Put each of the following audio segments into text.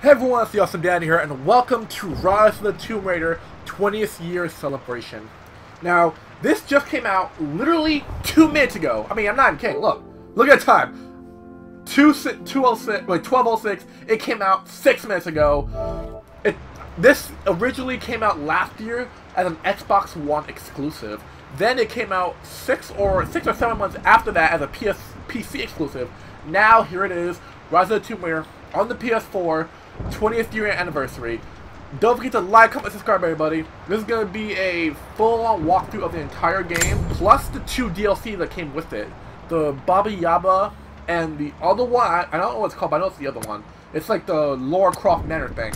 Hey everyone, it's the Awesome Dan here, and welcome to Rise of the Tomb Raider 20th Year Celebration. Now, this just came out literally two minutes ago. I mean, I'm not kidding. Look, look at the time. 2, 206, wait, 1206. It came out six minutes ago. It this originally came out last year as an Xbox One exclusive. Then it came out six or six or seven months after that as a PS PC exclusive. Now here it is, Rise of the Tomb Raider on the PS4, 20th year anniversary. Don't forget to like, comment, subscribe, everybody. This is going to be a full-on walkthrough of the entire game, plus the two DLC that came with it. The Baba Yaga and the other one, I, I don't know what it's called, but I know it's the other one. It's like the Lara Croft Manor thing.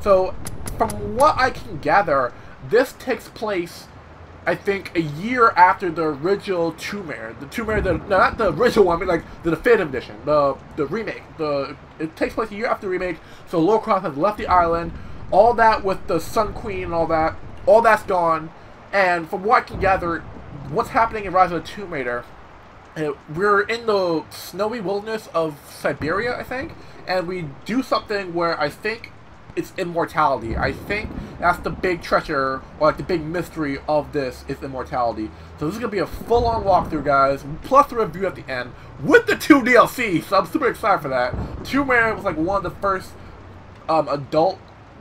So, from what I can gather, this takes place I think a year after the original Tomb the Tomb no, not the original one, mean like the definitive edition, the the remake. The it takes place a year after the remake, so Lara Croft has left the island. All that with the Sun Queen and all that, all that's gone. And from what I can gather, what's happening in Rise of the Tomb Raider, uh, we're in the snowy wilderness of Siberia, I think, and we do something where I think it's immortality. I think that's the big treasure, or like the big mystery of this, is immortality. So this is going to be a full-on walkthrough, guys, plus the review at the end, with the two DLC, so I'm super excited for that. Tomb Raider was like one of the first um, adult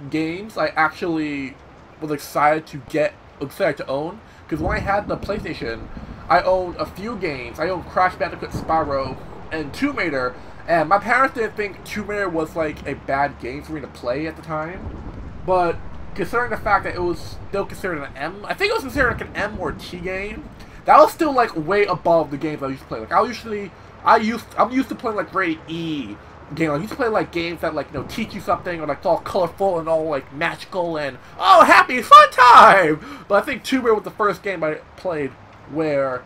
games I actually was excited to get, excited to own, because when I had the PlayStation, I owned a few games. I owned Crash Bandicoot Spyro and Tomb Raider, and my parents didn't think Tomb Raider was like a bad game for me to play at the time. But considering the fact that it was still considered an M, I think it was considered like an M or T game. That was still like way above the games I used to play. Like I usually, I used, I'm used to playing like grade E game. I used to play like games that like you know teach you something or like all colorful and all like magical and oh happy fun time. But I think Tomb Raider was the first game I played where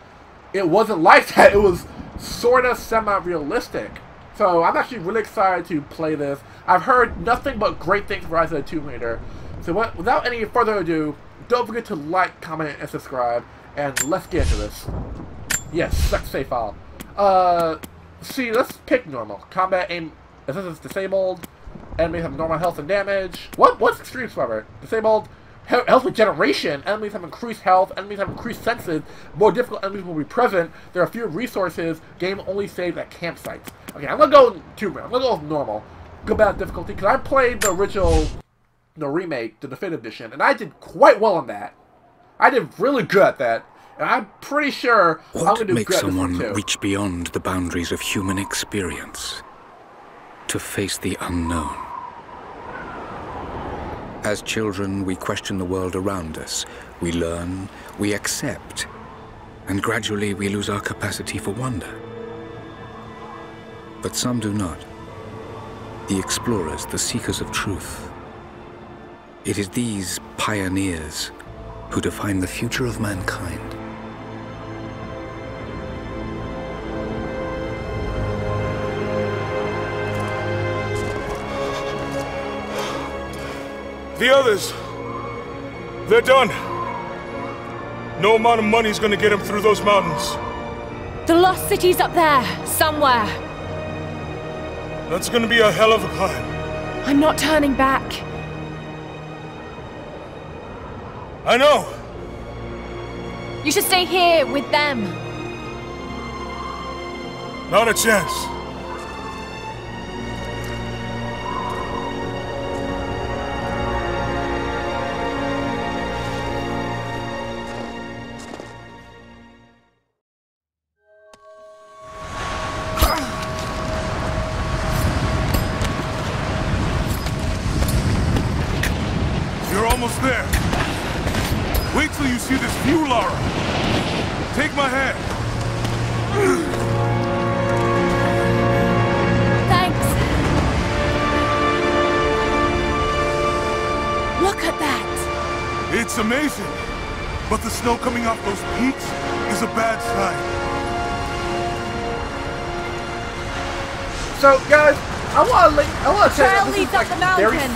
it wasn't like that. It was sort of semi-realistic. So I'm actually really excited to play this. I've heard nothing but great things for Rise of the Tomb Raider. So what, without any further ado, don't forget to like, comment, and subscribe. And let's get into this. Yes, select save file. Uh, see, let's pick normal. Combat aim, is disabled. Enemies have normal health and damage. What? What's extreme sweater? Disabled. Health regeneration. Enemies have increased health. Enemies have increased senses. More difficult enemies will be present. There are fewer resources. Game only saves at campsites. Okay, I'm gonna go two. I'm gonna go with normal. Go back difficulty because I played the original, the remake, the definitive edition, and I did quite well on that. I did really good at that, and I'm pretty sure what I'm gonna do makes good someone too. reach beyond the boundaries of human experience to face the unknown? As children, we question the world around us. We learn, we accept, and gradually we lose our capacity for wonder but some do not. The explorers, the seekers of truth. It is these pioneers who define the future of mankind. The others, they're done. No amount of money's gonna get them through those mountains. The lost city's up there, somewhere. That's gonna be a hell of a climb. I'm not turning back. I know. You should stay here with them. Not a chance.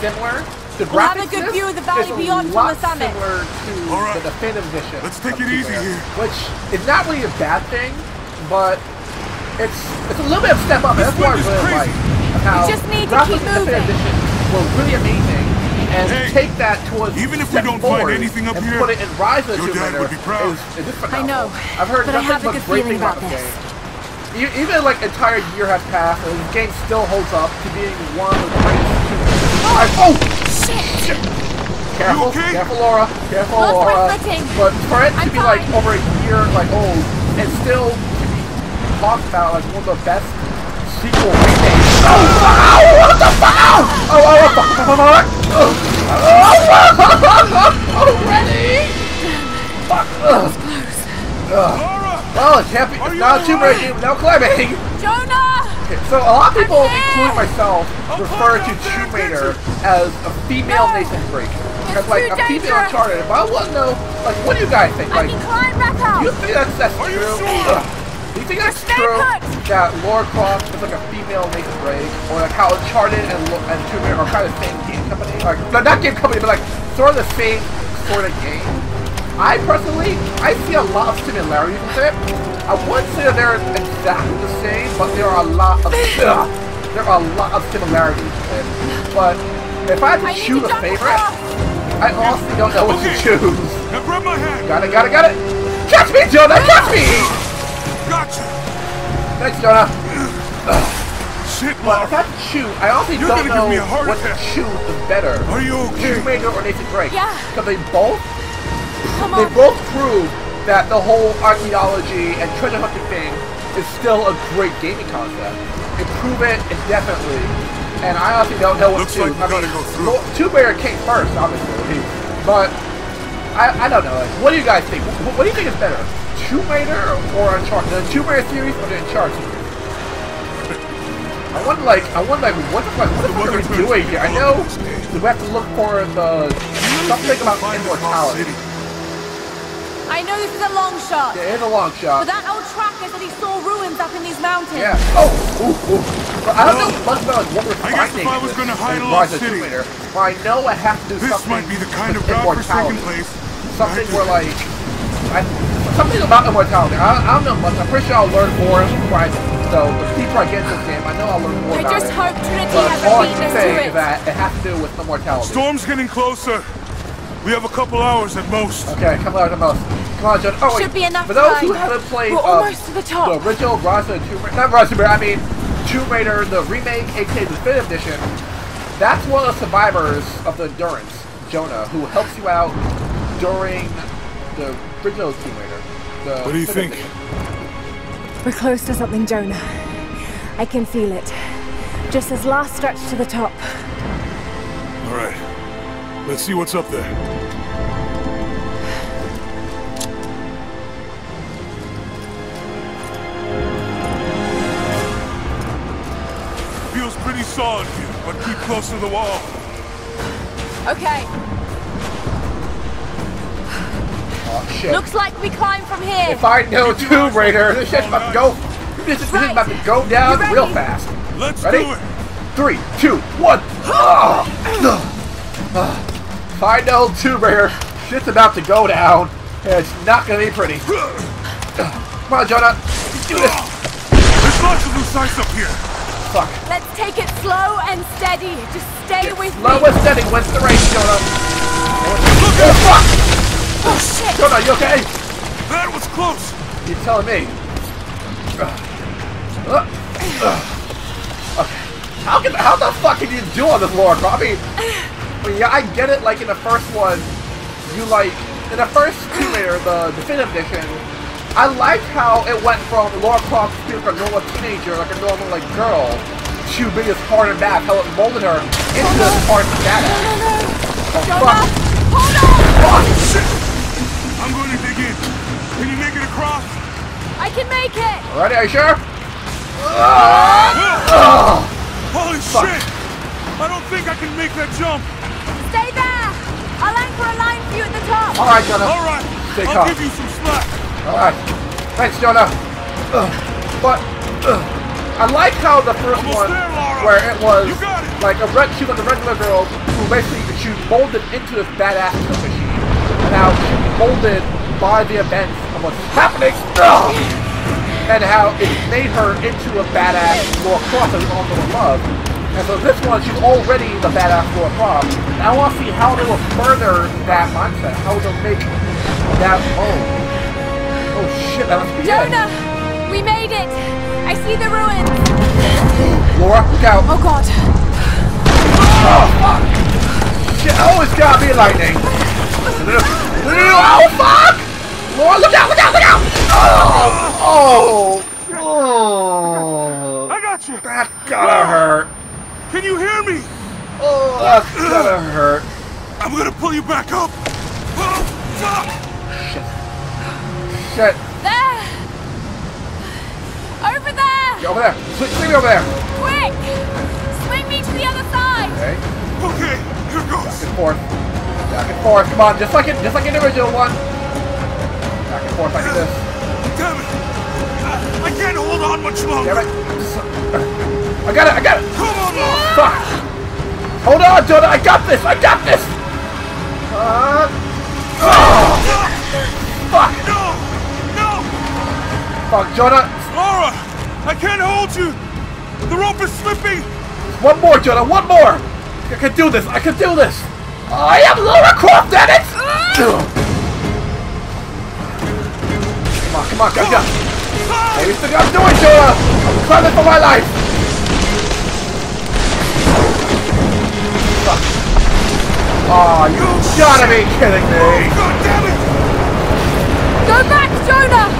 Similar. The We'll have a good in view of the valley beyond from the summit. Similar to All right. the definitive edition. Let's take of it easy here. Which is not really a bad thing, but it's it's a little bit of a step up. This That's what I wind is really crazy. like. of How We just need to graphics keep in the definitive moving. edition were really amazing, and Hey, take that towards even if we step don't find forward anything up and here, put it in Rise of the your Tomb dad Raider would be proud. is, is just I know, I've heard but I nothing have a good great feeling things about about this this. game. Even like entire year has passed, and the game still holds up to being one of the greatest. Tomb Oh, Shit! careful, okay? careful, Laura, careful, Lost Laura. But for it to I'm be like over a year like old and still to be talked about like one of the best sequel remakes. Oh, wow, what the fuck? Oh, oh, oh, fuck, fuck, fuck, fuck. Oh, already? Fuck. Ugh. Laura! Well, it can't be. Are It's you not a Tomb Raider alright? game without climbing. Jonah! So a lot of people, including myself, oh, I'm refer to coming up Tomb Raider as a female No. Nathan Drake. Because like too a female dangerous. Uncharted. But I want to know, like, what do you guys think? I Like, can climb back do you think that's, that's Are you true? sure? Ugh. Do you think that's true put. that Laura Croft is like a female Nathan Drake, or like how Uncharted and Lo- and Tomb Raider are kind of the same game company? Like, no, not game company, but like sort of the same sort of game. I personally, I see a lot of similarities with it. I wouldn't say that they're exactly the same, but there are a lot of ugh, there are a lot of similarities with it. But if I had to I choose to a favorite! I honestly don't know what Okay. to choose. Now grab my hand! Got it, got it, got it. Catch me, Jonah, catch me! Gotcha! Thanks, Jonah. Shit, But if I Laura! had to choose, I honestly You're don't gonna know give me what to choose is better. Are you okay? Tomb Raider or Nathan Drake? Yeah. Because they both Come they on! both prove that the whole archaeology and treasure hunting thing is still a great gaming concept. They prove it indefinitely, and I honestly don't know what Looks to like I mean, gotta go through. Lo- Tomb Raider came first, obviously, but I, I don't know. Like, what do you guys think? What, what do you think is better, Tomb Raider or Uncharted? The Tomb Raider series or the Uncharted series? I wonder, like, I wonder, like, what the fuck, what the fuck are we doing here? I know people this day. we have to look for the something about Find the immortality. City. I know this is a long shot, Yeah, it's a long shot. but that old tracker said he saw ruins up in these mountains. Yeah. Oh, ooh, ooh. But I don't know much about like, what we're I guess if. I was gonna hide in a lost city, Raider. But I know I have to do This something. might be the kind of with godforsaken immortality. place. Something I where do. like, I, something about immortality. I, I don't know much. I'm pretty sure I'll learn more before I. So the deeper I get into this game, I know I'll learn more I about just it. hope Trinity but hasn't all I beaten can us say to is it. that it has to do with immortality. Storm's getting closer. We have a couple hours at most. Okay, come out of the most. Come on, Oh, wait. Should be enough For those who haven't played We're uh, almost to the top. the original Rise of the Tomb Raider, not Rise of the Tomb Raider, I mean Tomb Raider, the remake, aka the Definitive Edition, that's one of the survivors of the Endurance, Jonah, who helps you out during the original Tomb Raider. The What do you think? Edition. We're close to something, Jonah. I can feel it. Just this last stretch to the top. All right. Let's see what's up there. Feels pretty solid but keep close to the wall. Okay, Oh shit. looks like we climb from here. if I know Keep Tomb Raider, this shit's about to go. This is, this is about to go down real fast. Let's Ready? do it. Three, two, one. Ah! Ah. If I know Tomb Raider, shit's about to go down, and it's not gonna be pretty. Come on, Jonah. Let's do this. There's lots of loose ice up here. Fuck. Let's take it slow and steady. Just stay with Slow me. and steady wins the race, Jonah. Oh, fuck! Oh shit! Jonah, you okay? That was close. You're telling me? Uh, uh, okay. How can how the fuck can you do on this Lord? I mean, I mean, yeah, I get it. Like in the first one, you like in the first Tomb Raider, the definitive edition. I liked how it went from Laura Croft being like a normal teenager, like a normal like girl, to being this hard and bad. How it molded her into this hard and No, no, no! Oh, Jonah, fuck. hold on! Fuck. I'm going to dig in. Can you make it across? I can make it! Alright, are you sure? Ah! Holy Fuck. shit! I don't think I can make that jump. Stay there! I'll anchor a line for you at the top! Alright, Jonah. All right, Stay I'll calm. give you some slack. Alright. Thanks, Jonah. Ugh. But, ugh. I like how the first Almost one, there, where it was it. like a red, she was a regular girl who basically she molded into this badass machine. And now she molded by the events of what's happening. Ugh. And how it made her into a badass Laura Croft that we all know and love. And so this one, she's already the badass Laura Croft. And I want to see how they will further that mindset. How they'll make that. Oh. Oh shit, that must be it. Jonah! We made it! I see the ruins! Laura, look out. Oh god. Oh, fuck! Shit, oh, it's gotta be lightning! Oh, fuck! Laura, look out, look out, look out! Oh! Oh! Oh! I got you! That's gotta hurt! Can you hear me? Oh, that's gotta hurt! I'm gonna pull you back up! Oh, fuck! Shit! There! Over there! Get over there! Swing, swing me over there! Quick! Swing me to the other side! Okay, Okay, here back and forth. Back and forth, come on, just like it, just like in the original one. Back and forth like this. Damn it! I, I can't hold on much longer! Damn it! I got it, I got it! Come on, Laura! Fuck! Hold on, Jonah! I got this! I got this! Uh, oh, fuck! No! No! Fuck, Jonah! Laura! I can't hold you! The rope is slipping! One more, Jonah! One more! I can do this! I can do this! I am Laura Croft, damn it! Come on, come on, come on! Hey, you still gotta do it, Jonah! I'm climbing for my life! Fuck. Aw, you gotta be kidding me! Oh, God damn it! Go back, Jonah!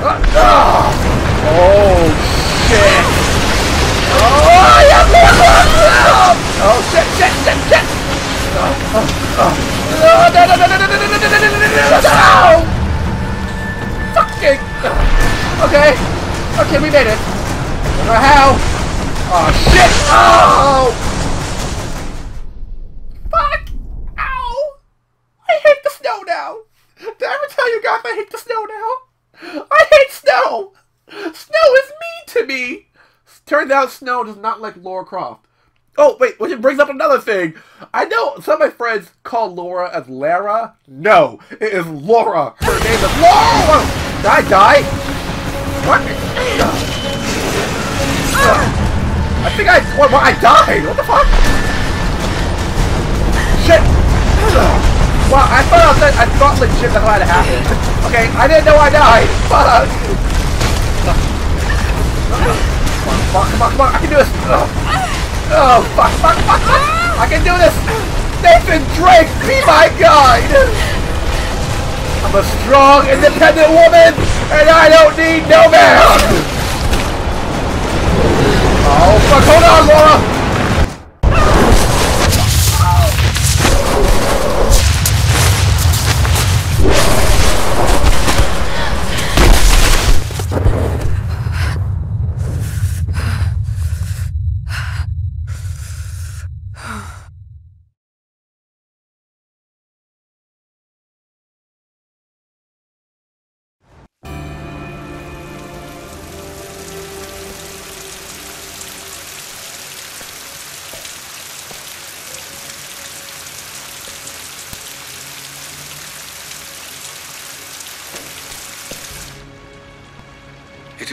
Uh, uh, oh shit! Oh, yeah, Croft! Oh shit, shit, shit, shit! Oh, oh, oh. No, no, no, no, no, no, no, no, no, no, no! Fucking! Okay, okay, we made it. Don't know how. Oh shit! Oh! Fuck! Ow! I hate the snow now! Did I ever tell you guys I hate the snow now? I hate snow! Snow is mean to me! Turns out snow does not like Laura Croft. Oh, wait, which brings up another thing. I know some of my friends call Laura as Lara. No, it is Laura. Her name is Laura! Did I die? What? I think I, what, what, I died? What the fuck? Shit! Wow, I thought I, was, I thought legit that might have happened. Okay, I didn't know I died. Fuck! Come on, come on, come on, I can do this! Oh, oh fuck, fuck, fuck, fuck! I can do this! Nathan Drake, be my guide! I'm a strong, independent woman, and I don't need no man! Oh, fuck, hold on, Laura!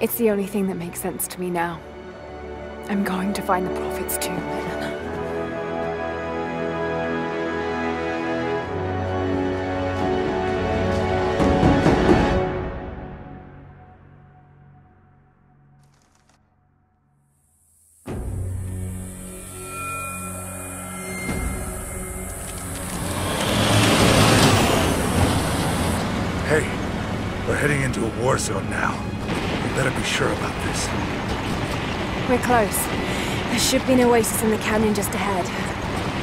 It's the only thing that makes sense to me now. I'm going to find the Prophet's tomb. Hey, we're heading into a war zone now. You better be sure about this. We're close. There should be an oasis in the canyon just ahead.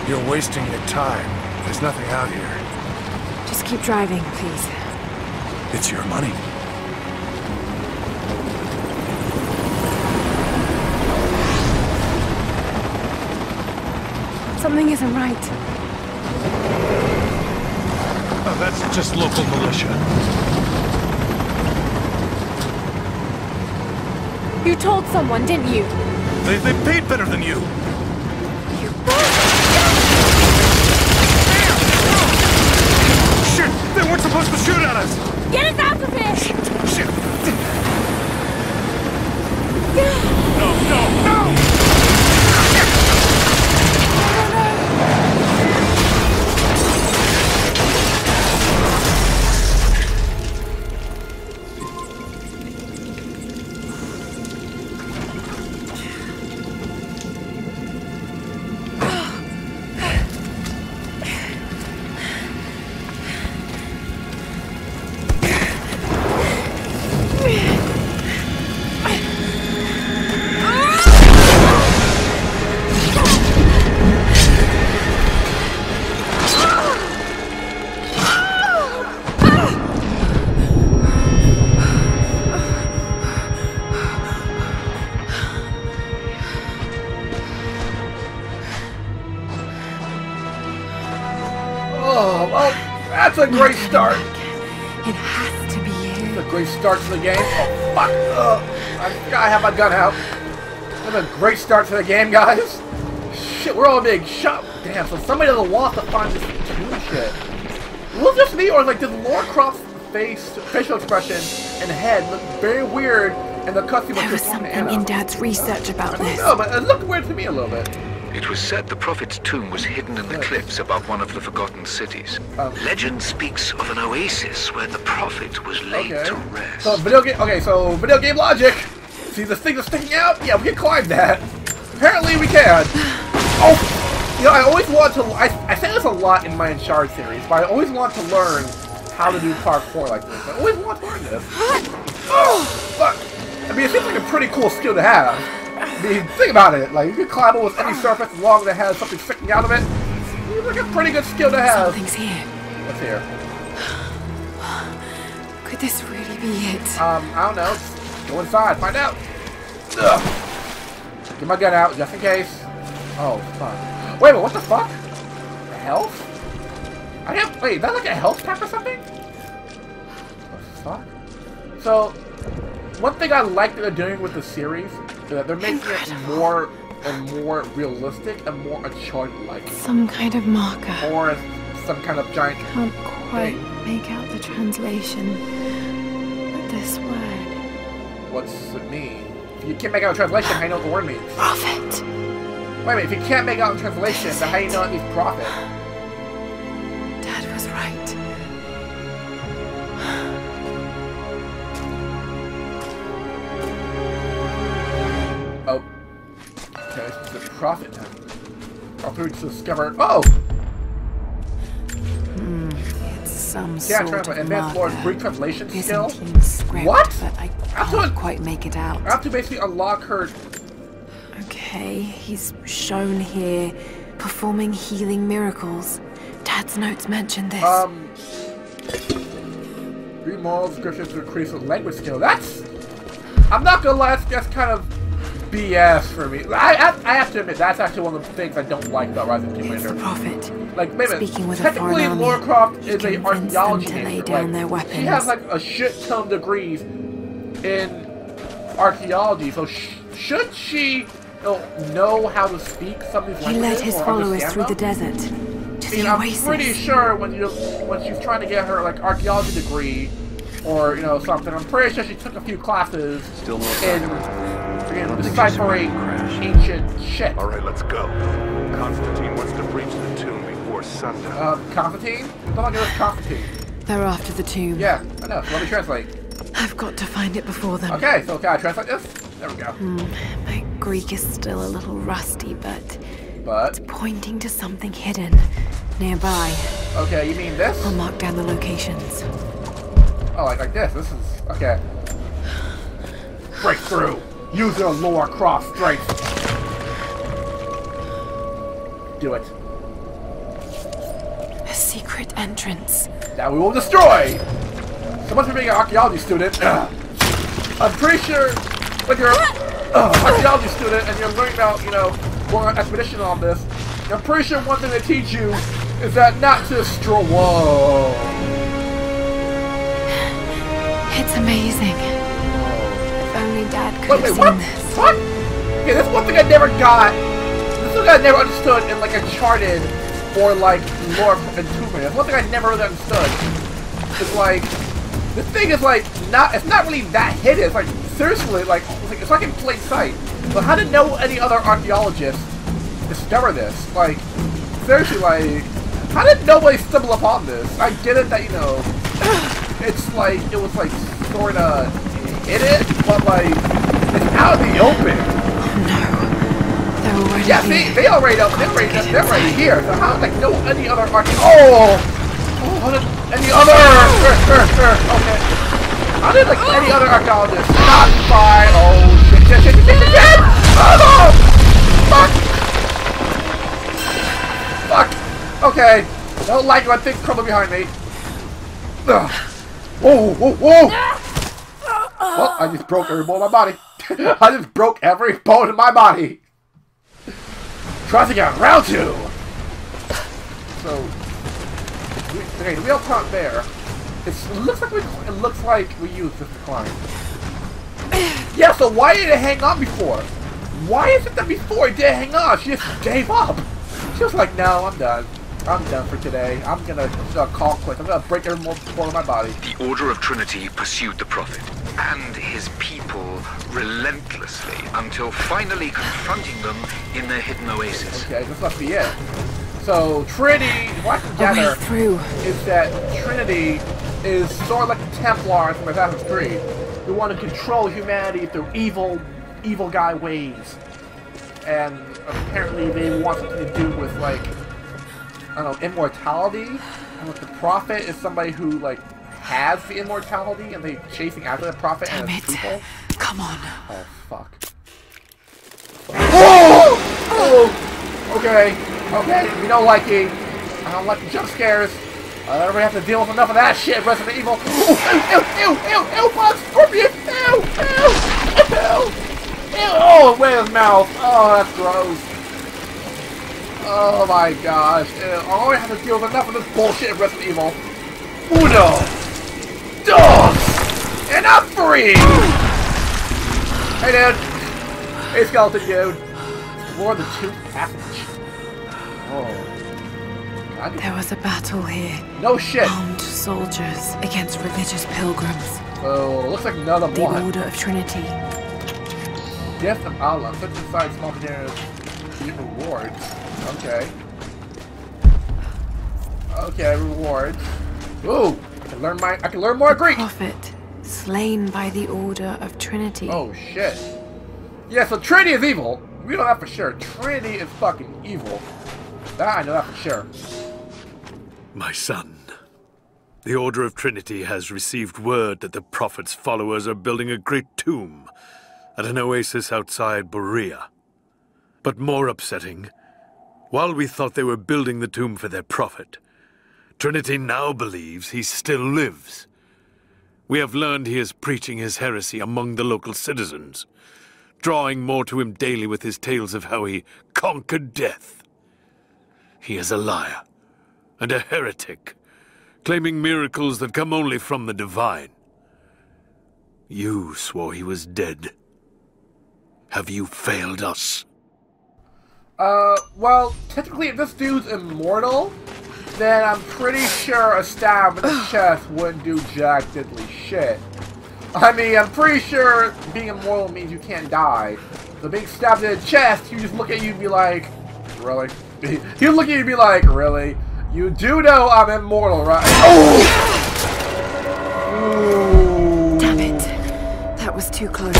You're wasting your time. There's nothing out here. Just keep driving, please. It's your money. Something isn't right. Oh, that's just local militia. You told someone, didn't you? They, they paid better than you. You Shit! They weren't supposed to shoot at us! Get us out of here! Great start. It has to be you. A great start to the game. Oh, fuck. Uh, I gotta have my gun out. That's a great start to the game, guys. Shit, we're all being shot. Damn, so somebody doesn't want to find this tomb shit. Was it just me, or like did Laura Croft's face, facial expression and head look very weird in the cutscene There with was something Anna? in Dad's research about this. No, but it looked weird to me a little bit. It was said the Prophet's tomb was hidden in the cliffs above one of the forgotten cities. Um, Legend speaks of an oasis where the Prophet was laid Okay. to rest. So video game. Okay, so video game logic. See this thing that's sticking out? Yeah, we can climb that. Apparently we can. Oh, you know, I always want to. I, I say this a lot in my Uncharted series, but I always want to learn how to do parkour like this. I always want to learn this. Oh, fuck. I mean, it seems like a pretty cool skill to have. I mean, think about it. Like, you can climb almost any surface as long as it has something sticking out of it. It's like a pretty good skill to have. Something's here. What's here? Could this really be it? Um, I don't know. Just go inside, find out. Ugh. Get my gun out, just in case. Oh, fuck. Wait, but what the fuck? Health? I have. Wait, is that like a health pack or something? What the fuck? So, one thing I like that they're doing with the series they're making it more and more realistic and more Uncharted-like. Some kind of marker. Or some kind of giant. Can't quite make out the translation. But this word. What's it mean? If you can't make out a translation, how do you know what the word means? Prophet. Wait a minute, if you can't make out a translation, then how do you know it means profit? Profit then. Opportunity to discover. Oh! It's some Yeah, sort of Advanced marker. Greek translation skill. Script, What? But I can't what- quite make it out. I have to basically unlock her. Okay, he's shown here performing healing miracles. Dad's notes mention this. Um. Read moral descriptions to increase the language skill. That's. I'm not gonna lie, that's, that's kind of BS for me. I, I, I have to admit, that's actually one of the things I don't like about Rise of Tomb it's the Raider. prophet. Like, wait a minute. Speaking with a Technically, foreign army, Croft is a convinced them archaeology to lay major. down like, their She has like a shit ton degrees in archaeology, so sh should she know, know how to speak some of these He languages led his followers understand through the desert to I mean, the I'm oasis. pretty sure when you when she's trying to get her like archaeology degree or you know something, I'm pretty sure she took a few classes Still more in, progress. in think deciphering crash. ancient shit. All right, let's go. Constantine wants to breach the tomb before sundown. Uh, Constantine? Don't like it was Constantine. They're after the tomb. Yeah, I know. So let me translate. I've got to find it before them. Okay, so can I translate this? There we go. My Greek is still a little rusty, but But pointing to something hidden nearby. okay, you mean this? I'll mark down the locations. Oh, like, like this. This is okay. Breakthrough. Use your lower cross strength. Do it. A secret entrance. That we will destroy. So much for being an archaeology student. I'm pretty sure when you're an uh, archaeology student and you're learning about, you know, going on an expedition on this, I'm pretty sure one thing they teach you is that not to destroy. Whoa. It's amazing. Only Dad could Wait, have seen what? this. What? Okay, this one thing I never got. This is one thing I never understood in like Uncharted or like lore and Tomb Raider. That's one thing I never really understood. It's like this thing is like not. It's not really that hidden. It's like seriously, like it's like, it's like in plain sight. But how did no any other archaeologists discover this? Like seriously, like how did nobody stumble upon this? I get it that you know it's like it was like sort of hidden, but like it's out in the open. Oh, they're already Yeah, here. see, they already know. They're already, they're right here. So how like no any other archae? Oh, oh, any other? Er, er, er, okay. How did like any other archaeologist not find? Oh shit! Shit! Shit! Shit! Shit! shit. Oh, fuck! Fuck! Okay. Don't like when things crumble behind me. Ugh. Whoa! Whoa! Whoa! Well, I just broke every bone in my body. I just broke every bone in my body. Try to get round two. So, we, Okay, the wheel top there. It's, it looks like we, it looks like we used this to climb. Yeah, so why did it hang on before? Why is it that before it didn't hang on? She just gave up. She was like, no, I'm done. I'm done for today. I'm gonna uh, call quits. I'm gonna break every bone in my body. The Order of Trinity pursued the Prophet and his people relentlessly until finally confronting them in their hidden oasis. Okay, this must be it. So Trinity, what I can A way gather through. is that Trinity is sort of like the Templars from Assassin's Creed. They want to control humanity through evil, evil guy ways. And apparently they want something to do with like, I don't know, immortality. And like the Prophet is somebody who like has the immortality and they chasing after the Prophet Damn and it. his people. Come on. Oh fuck. Oh! Oh! Okay. Okay. We don't like it. I don't like the jump scares. Uh, I don't really have to deal with enough of that shit, Resident Evil. Ooh, ew, ew, ew, ew, ew, bug, scorpion, ew, ew, ew, ew. Oh, wait his mouth. Oh, that's gross. Oh my gosh. Uh, ew. I only have to deal with enough of this bullshit in Resident Evil. Uno. Dos. And I'm free. Hey, dude. Hey, skeleton dude. More than two passage. Oh. God, There was a battle here. no shit. Armed soldiers against religious pilgrims. Oh, looks like another The one. Order of Trinity. Gift of Allah. Put inside small to get rewards. Okay. Okay, rewards. Ooh! I can learn my I can learn more Greek! Prophet, slain by the Order of Trinity. Oh shit. Yeah, so Trinity is evil. We know that for sure. Trinity is fucking evil. That I know that for sure. My son, the Order of Trinity has received word that the Prophet's followers are building a great tomb at an oasis outside Berea. But more upsetting, while we thought they were building the tomb for their Prophet, Trinity now believes he still lives. We have learned he is preaching his heresy among the local citizens, drawing more to him daily with his tales of how he conquered death. He is a liar and a heretic, claiming miracles that come only from the divine. You swore he was dead. Have you failed us? Uh, well, technically if this dude's immortal, then I'm pretty sure a stab in the chest wouldn't do jack diddly shit. I mean, I'm pretty sure being immortal means you can't die. So being stabbed in the chest, you just look at you and be like, really? He'll look at you and be like, really? You do know I'm immortal, right? Oh! Ooh. Damn it. That was too close.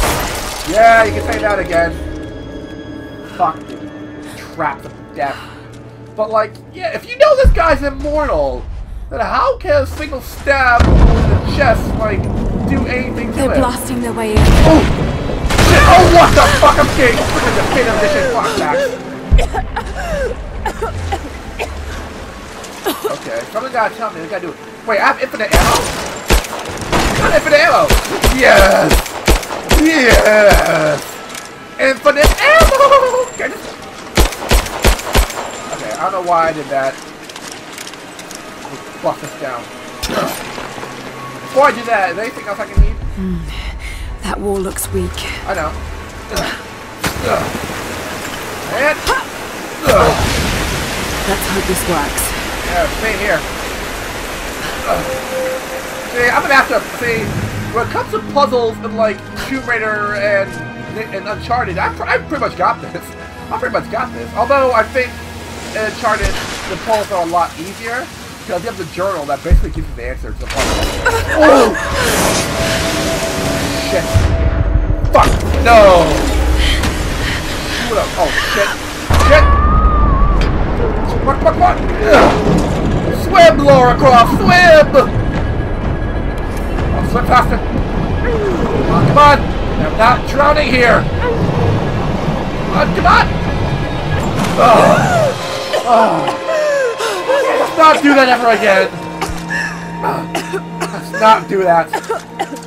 Yeah, you can say that again. Fuck. Trapped of death. But like, yeah, if you know this guy's immortal, then how can a single stab in the chest, like, do anything to They're it? blasting their way in. Oh! Shit! Oh, what the fuck? I'm getting freaking definitive edition flashbacks. Okay, someone gotta tell me. I gotta do it. Wait, I have infinite ammo? I got infinite ammo! Yes! Yes! Infinite ammo! Okay, just... I don't know why I did that. Let's this down. Before I do that, is there anything else I can need? Hmm. That wall looks weak. I know. And... Let's hope this works. Yeah, same here. See, I'm gonna have to see when it comes to puzzles and like Tomb Raider and and Uncharted. I, pr- I pretty much got this. I pretty much got this. Although I think Uh, in Uncharted the puzzles are a lot easier because you have the journal that basically gives you the answer to the puzzle. oh shit! Fuck no! What up? Oh shit! Shit! Come on! Ugh. Swim, Laura Croft, swim! Oh, swim faster! Come on, come on! I'm not drowning here! Come on, come on! Oh. Oh. Let's not do that ever again! Let's not do that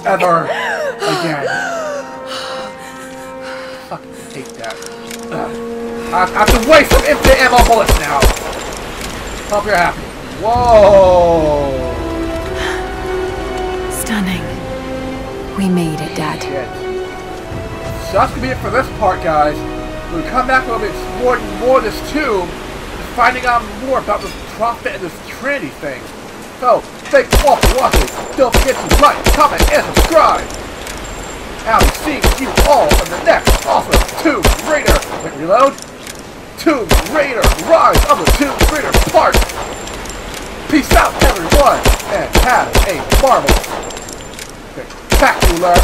ever again. Fucking hate that. I have to waste some infinite ammo bullets now. Hope you're happy. Whoa! Stunning. We made it, Dad. Shit. So that's gonna be it for this part, guys. We'll come back a little bit exploring more of this tomb, finding out more about this prophet and this Trinity thing. So, thanks all for watching. Don't forget to like, comment, and subscribe. I'll be seeing you all in the next awesome Tomb Raider. Wait, reload. Tomb Raider, Rise of the Tomb Raider part. Peace out, everyone, and have a marvelous, spectacular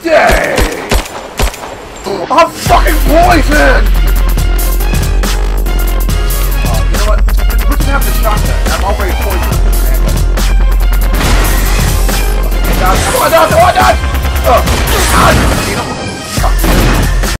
day. I'm fucking poisoned! even have the shotgun. I'm already poisoned with this man. Okay, dodge. Come on, dodge! Come dodge! Oh, dodge!